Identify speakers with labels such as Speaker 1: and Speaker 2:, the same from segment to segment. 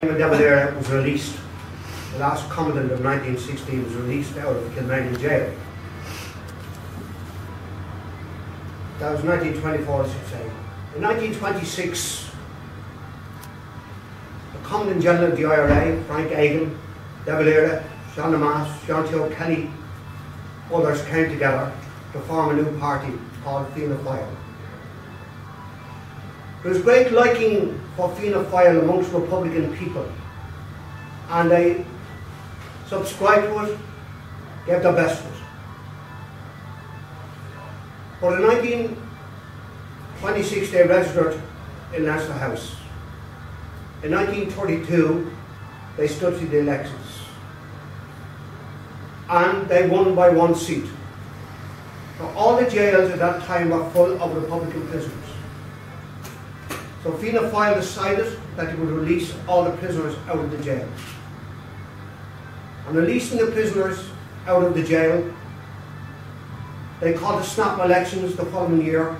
Speaker 1: De Valera was released, the last commandant of 1916 was released out of the Kilmainham jail. That was 1924, I should say. In 1926, the Commandant General of the IRA, Frank Aiken, De Valera, Sean Lemass, John T. O'Kelly, others came together to form a new party called Fianna Fáil. There was great liking for Fianna Fáil amongst Republican people, and they subscribed to it, gave the best to it. But in 1926 they registered in National House. In 1932 they stood for the elections and they won by one seat. Now, all the jails at that time were full of Republican prisoners. So Fianna Fáil decided that they would release all the prisoners out of the jail. And releasing the prisoners out of the jail, they called the snap elections the following year,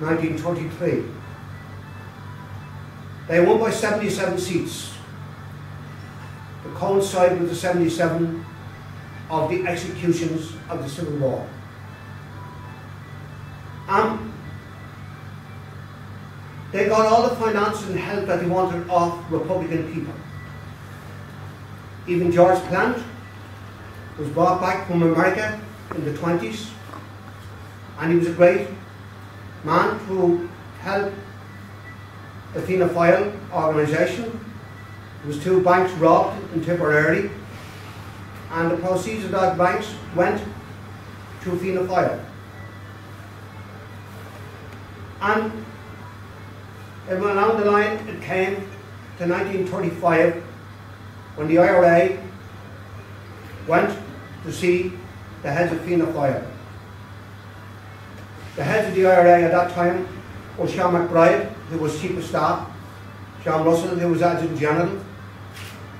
Speaker 1: 1923. They won by 77 seats to coincide with the 77 of the executions of the Civil War. Um, they got all the finance and help that they wanted off Republican people. Even George Plant was brought back from America in the 20s, and he was a great man who helped the Fianna Fáil organisation. There was two banks robbed in Tipperary, and the proceeds of that banks went to Fianna Fáil. And and went along the line, it came to 1925 when the IRA went to see the heads of Fianna Fáil. The heads of the IRA at that time were Sean McBride, who was Chief of Staff, Sean Russell, who was Adjutant General,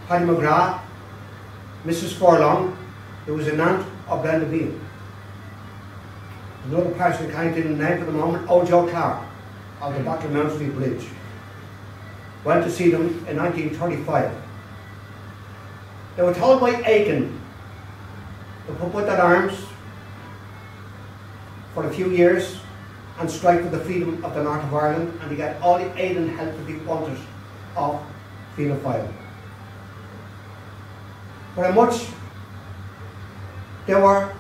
Speaker 1: Paddy McGrath, Mrs. Furlong, who was an aunt of Brenda Beale. Another person I can't even name for the moment, old Joe Clark of the Street Bridge. Went to see them in 1935. They were told by Aiken to put their arms for a few years and strike for the freedom of the north of Ireland and to get all the aid and help that they wanted of Fianna Fáil. Very much they were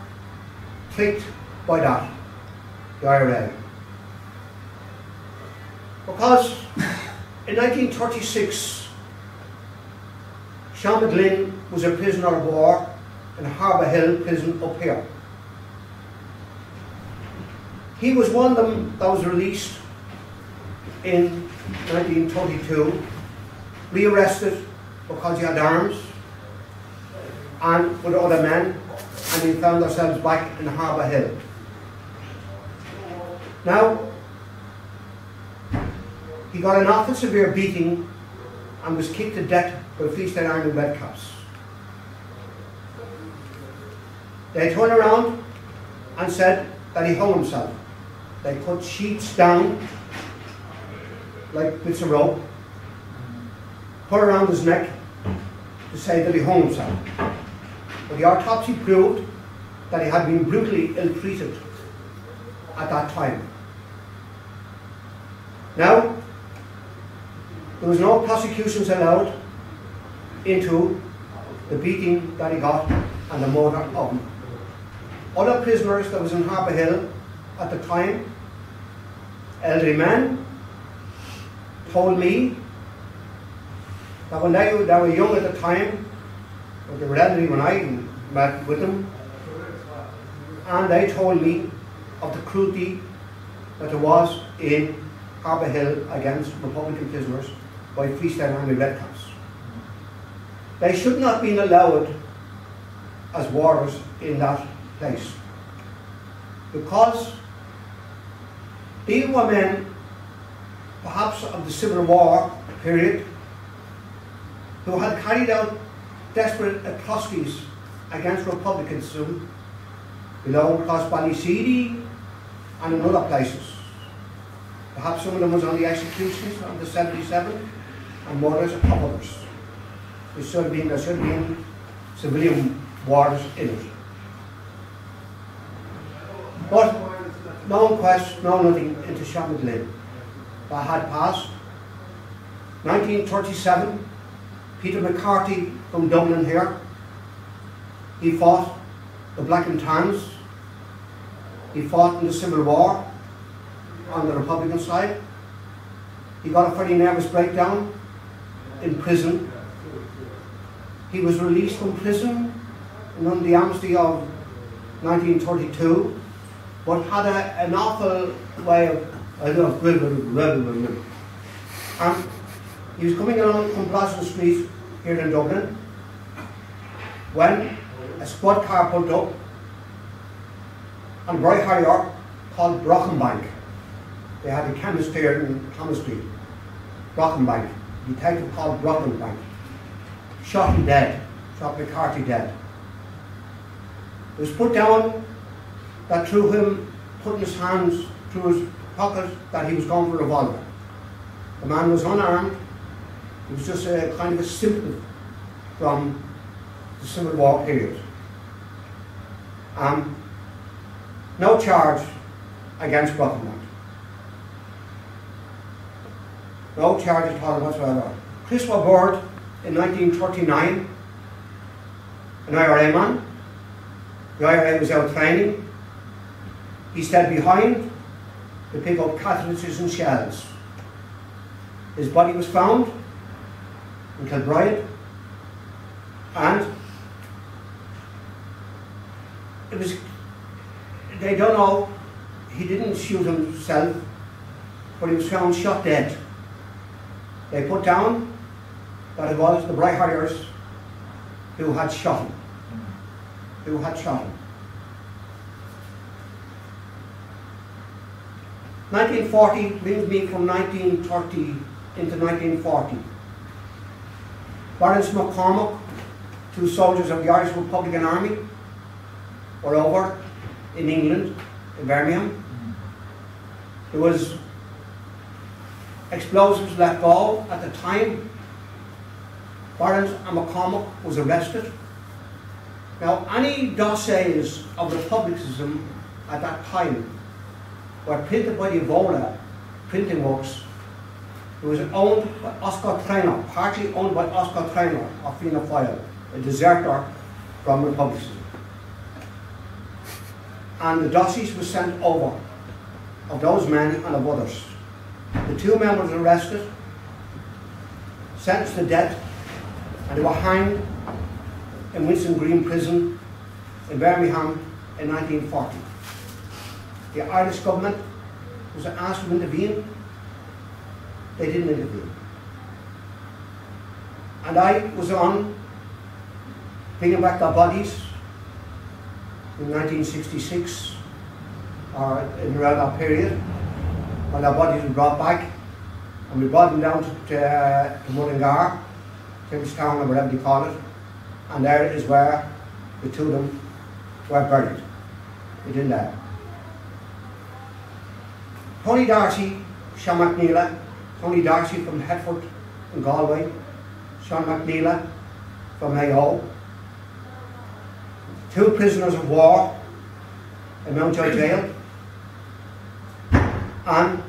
Speaker 1: tricked by that, the IRA. Because in 1936, Sean McGlynn was a prisoner of war in Arbour Hill prison up here. He was one of them that was released in 1922, rearrested because he had arms and with other men, and we found ourselves back in Arbour Hill. Now, he got an awful severe beating and was kicked to death by Free State Army Redcaps. They turned around and said that he hung himself. They put sheets down, like bits of rope, put around his neck to say that he hung himself. But the autopsy proved that he had been brutally ill treated at that time. Now, there was no prosecutions allowed into the beating that he got and the murder of him. Other prisoners that was in Arbour Hill at the time, elderly men, told me that when they, they were young at the time, but they were elderly when I met with them, and they told me of the cruelty that there was in Arbour Hill against Republican prisoners by Free State Army Redcaps. They should not have been allowed as warders in that place because these were men, perhaps of the Civil War period, who had carried out desperate atrocities against republicanism below across Ballyseedy and in other places. Perhaps some of them was on the executions of the 77 and should have been, there should have been civilian warders in it. But no inquest, no nothing into Sean McGlynn. That had passed. 1937, Peter McCarthy from Dublin here, he fought the Black and Tans. He fought in the Civil War on the Republican side. He got a pretty nervous breakdown in prison. He was released from prison on the amnesty of 1932, but had a, an awful way of, I don't know, and he was coming along Complasson Street here in Dublin when a squad car pulled up and Roy Harrier called Brockenbank. They had a chemist here in Thomas Street. Brockenbank. Detective called Brockenbank. Shot him dead. Shot McCarthy dead. It was put down that through him putting his hands through his pocket that he was going for a revolver. The man was unarmed. It was just a kind of a symptom from the Civil War period. Um, no charge against Brockenbank. No charge at all whatsoever. Chris was born in 1939, an IRA man. The IRA was out training. He stayed behind to pick up cartridges and shells. His body was found in Kilbride and it was, they don't know, he didn't shoot himself, but he was found shot dead. They put down that it was the Bray Harriers who had shot him. Who had shot him. 1940 brings me from 1930 into 1940. Lawrence McCormick, two soldiers of the Irish Republican Army, were over in England, in Birmingham. There was explosives let go at the time. Barnes and McCormick was arrested. Now, any dossiers of republicanism at that time were printed by the Evola printing works. It was owned by Oscar Traynor, partly owned by Oscar Traynor of Fianna Fáil, a deserter from republicanism. And the dossiers were sent over of those men and of others. The two men were arrested, sentenced to death, and they were hanged in Winson Green Prison in Birmingham in 1940. The Irish government was asked to intervene. They didn't intervene. And I was on bringing back their bodies in 1966 or uh, in around that period when our bodies were brought back. And we brought them down to, uh, to Mullingar, Town or whatever you call it, and there is where the two of them were buried. It in there. Tony Darcy, Sean McNeela, Tony Darcy from Headford in Galway, Sean McNeela from Mayo, two prisoners of war in Mountjoy Jail, and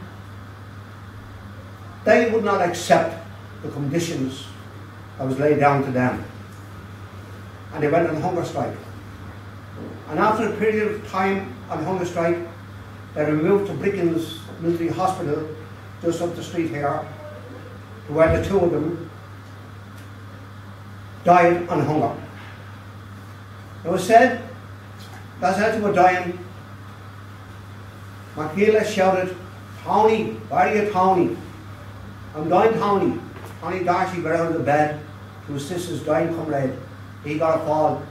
Speaker 1: they would not accept the conditions that was laid down to them. And they went on hunger strike. And after a period of time on hunger strike, they were moved to Bricin's Military Hospital, just up the street here, where the two of them died on hunger. It was said, that's as they were dying, McNeela shouted, Tony, where are you, Tony? I'm dying, Tony. Tony Darcy got out of the bed to assist his dying comrade. He got a fall,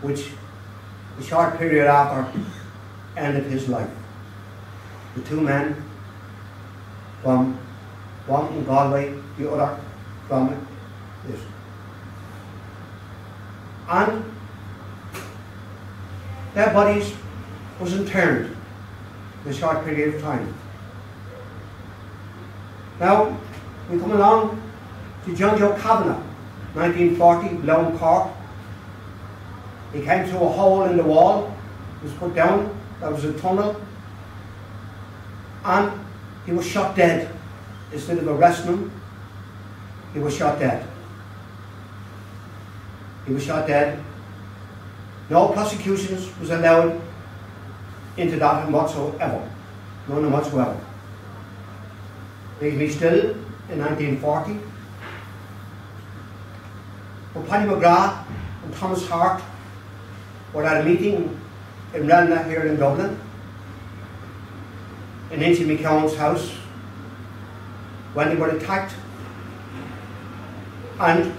Speaker 1: which a short period after ended his life. The two men from one in Galway, the other from this. And their bodies was interned in a short period of time. Now, we come along to John Joe Kavanagh. 1940, Lown Cork. He came through a hole in the wall, was put down, there was a tunnel, and he was shot dead. Instead of arresting him, he was shot dead. He was shot dead. No prosecutions was allowed into that whatsoever. None whatsoever. Leaves me still in 1940. But Paddy McGrath and Thomas Hart were at a meeting in Renna here in Dublin, in Nancy McCown's house, when they were attacked and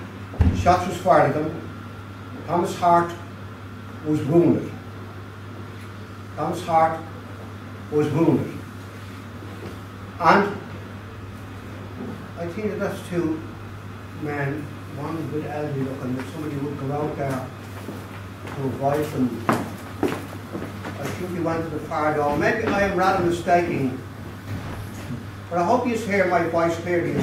Speaker 1: shots was fired at them. Thomas Hart was wounded. Thomas Hart was wounded. And I think that that's two men, one a bit elderly looking, if somebody would go out there to advise them. I think he went to the far door. Maybe I am rather mistaken, but I hope you hear my voice clearly.